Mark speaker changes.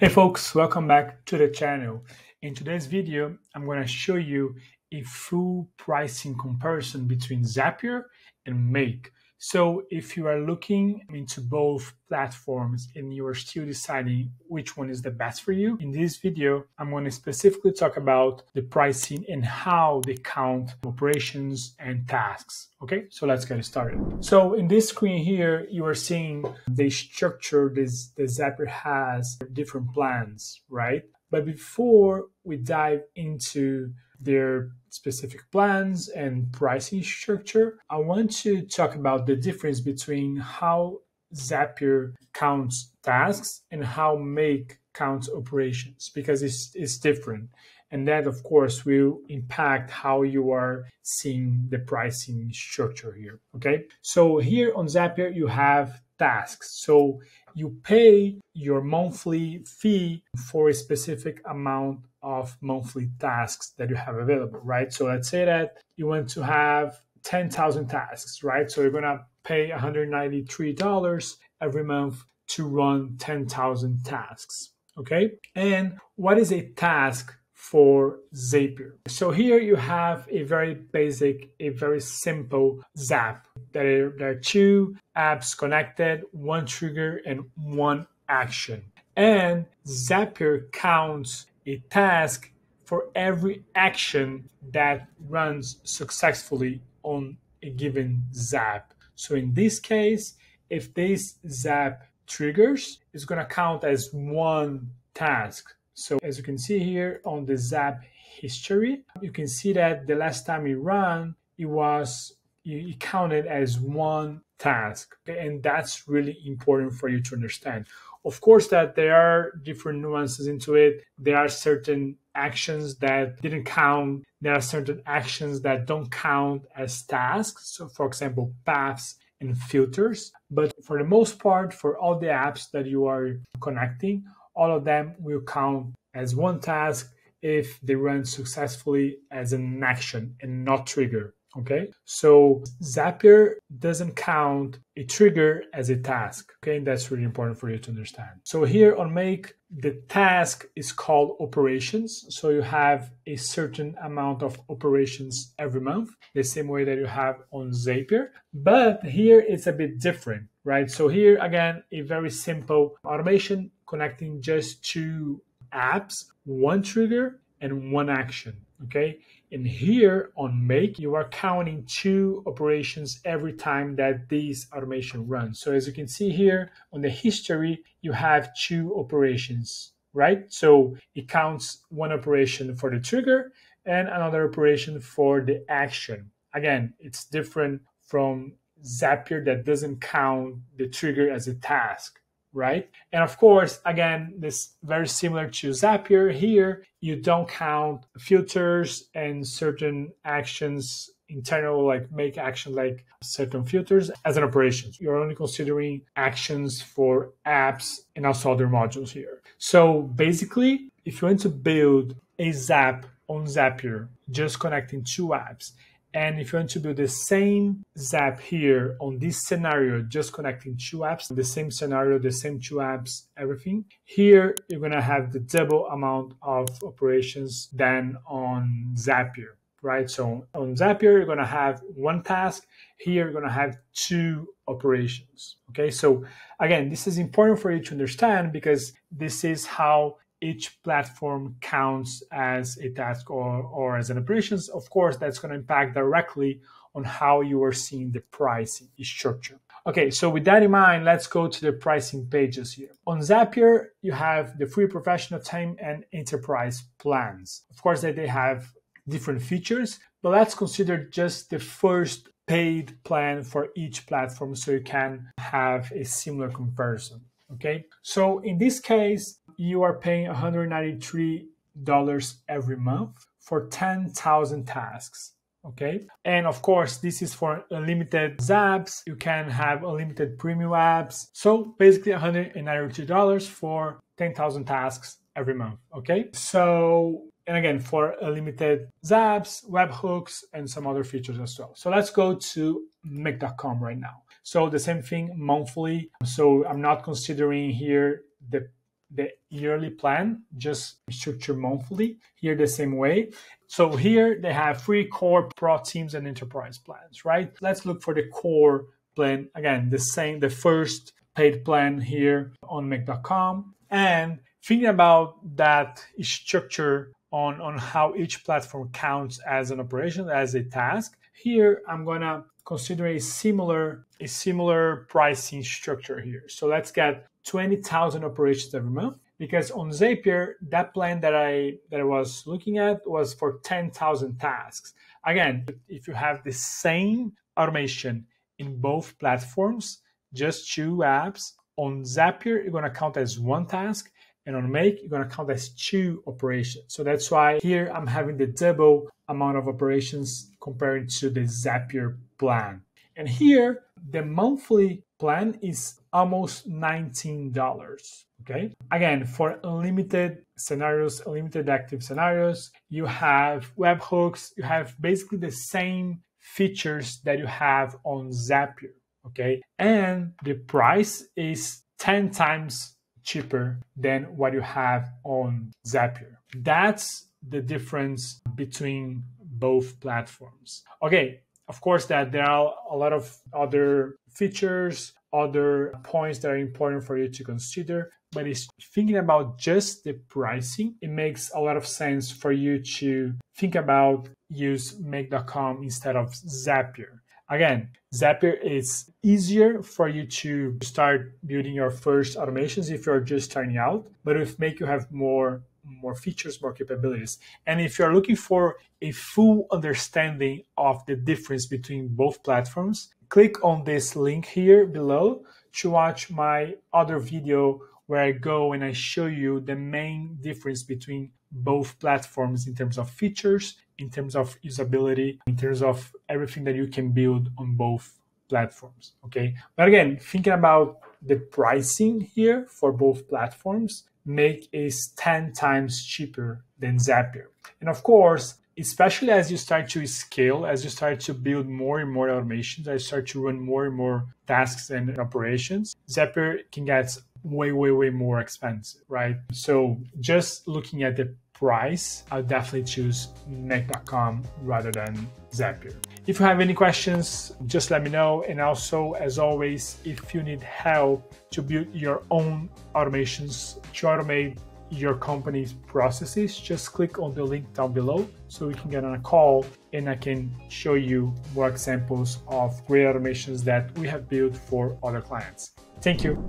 Speaker 1: Hey folks, welcome back to the channel. In today's video, I'm going to show you a full pricing comparison between Zapier and Make. So if you are looking into both platforms and you are still deciding which one is the best for you, in this video, I'm going to specifically talk about the pricing and how they count operations and tasks. Okay, so let's get started. So in this screen here, you are seeing the structure this the Zapier has different plans, right? But before we dive into their specific plans and pricing structure, I want to talk about the difference between how Zapier counts tasks and how Make counts operations because it's, it's different. And that, of course, will impact how you are seeing the pricing structure here. Okay. So here on Zapier, you have tasks. So you pay your monthly fee for a specific amount of monthly tasks that you have available, right? So let's say that you want to have 10,000 tasks, right? So you're going to pay $193 every month to run 10,000 tasks, okay? And what is a task for Zapier? So here you have a very basic, a very simple Zap. There are, there are two apps connected, one trigger and one action. And Zapier counts a task for every action that runs successfully on a given zap. So in this case, if this zap triggers, it's going to count as one task. So as you can see here on the zap history, you can see that the last time it ran, it was it counted as one task. And that's really important for you to understand. Of course, that there are different nuances into it. There are certain actions that didn't count. There are certain actions that don't count as tasks. So, for example, paths and filters. But for the most part, for all the apps that you are connecting, all of them will count as one task if they run successfully as an action and not trigger. Okay, so Zapier doesn't count a trigger as a task. Okay, and that's really important for you to understand. So here on Make, the task is called operations. So you have a certain amount of operations every month, the same way that you have on Zapier. But here it's a bit different, right? So here again, a very simple automation connecting just two apps, one trigger and one action. Okay. And here on make, you are counting two operations every time that this automation runs. So as you can see here on the history, you have two operations, right? So it counts one operation for the trigger and another operation for the action. Again, it's different from Zapier that doesn't count the trigger as a task right? And of course, again, this very similar to Zapier here, you don't count filters and certain actions internal like make action like certain filters as an operation. You're only considering actions for apps and also other modules here. So basically, if you want to build a Zap on Zapier, just connecting two apps, and if you want to do the same zap here on this scenario, just connecting two apps, the same scenario, the same two apps, everything, here you're going to have the double amount of operations than on Zapier, right? So on Zapier, you're going to have one task. Here, you're going to have two operations. Okay. So again, this is important for you to understand because this is how each platform counts as a task or, or as an operations, of course, that's going to impact directly on how you are seeing the pricing structure. Okay, so with that in mind, let's go to the pricing pages here. On Zapier, you have the free professional time and enterprise plans. Of course, they have different features, but let's consider just the first paid plan for each platform so you can have a similar comparison. Okay, so in this case, you are paying $193 every month for 10,000 tasks. Okay, and of course, this is for unlimited zaps. You can have unlimited premium apps. So basically, $192 for 10,000 tasks every month. Okay, so and again for unlimited zaps, webhooks, and some other features as well. So let's go to make.com right now. So the same thing monthly. So I'm not considering here the the yearly plan, just structure monthly. Here the same way. So here they have three core, pro teams, and enterprise plans, right? Let's look for the core plan. Again, the same, the first paid plan here on make.com. And thinking about that structure on, on how each platform counts as an operation, as a task. Here, I'm gonna consider a similar a similar pricing structure here. So let's get 20,000 operations every month because on Zapier, that plan that I that I was looking at was for 10,000 tasks. Again, if you have the same automation in both platforms, just two apps, on Zapier, you're gonna count as one task, and on Make, you're gonna count as two operations. So that's why here I'm having the double amount of operations compared to the Zapier plan. And here, the monthly plan is almost $19. Okay. Again, for unlimited scenarios, unlimited active scenarios, you have webhooks, you have basically the same features that you have on Zapier. Okay. And the price is 10 times cheaper than what you have on Zapier. That's the difference between both platforms. Okay, of course that there are a lot of other features, other points that are important for you to consider, but it's thinking about just the pricing, it makes a lot of sense for you to think about use make.com instead of Zapier. Again, Zapier is easier for you to start building your first automations if you're just starting out, but with Make you have more more features, more capabilities. And if you're looking for a full understanding of the difference between both platforms, click on this link here below to watch my other video where I go and I show you the main difference between both platforms in terms of features, in terms of usability, in terms of everything that you can build on both platforms. Okay. But again, thinking about the pricing here for both platforms, Make is 10 times cheaper than Zapier. And of course, especially as you start to scale, as you start to build more and more automations, as you start to run more and more tasks and operations, Zapier can get way, way, way more expensive, right? So just looking at the price, I'll definitely choose Make.com rather than Zapier. If you have any questions, just let me know. And also, as always, if you need help to build your own automations to automate your company's processes, just click on the link down below so we can get on a call and I can show you more examples of great automations that we have built for other clients. Thank you.